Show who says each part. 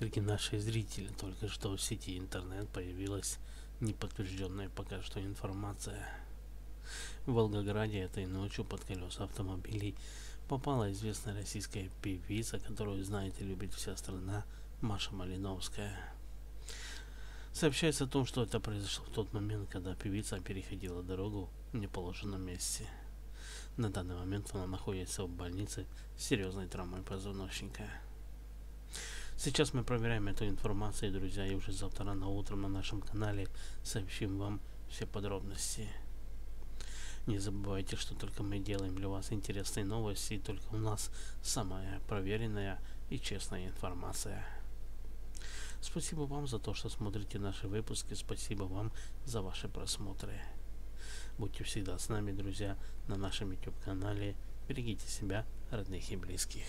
Speaker 1: Дорогие наши зрители, только что в сети интернет появилась неподтвержденная пока что информация. В Волгограде этой ночью под колеса автомобилей попала известная российская певица, которую знает и любит вся страна, Маша Малиновская. Сообщается о том, что это произошло в тот момент, когда певица переходила дорогу в неположенном месте. На данный момент она находится в больнице с серьезной травмой позвоночника. Сейчас мы проверяем эту информацию, друзья, и уже завтра рано утром на нашем канале сообщим вам все подробности. Не забывайте, что только мы делаем для вас интересные новости, и только у нас самая проверенная и честная информация. Спасибо вам за то, что смотрите наши выпуски, спасибо вам за ваши просмотры. Будьте всегда с нами, друзья, на нашем YouTube канале. Берегите себя, родных и близких.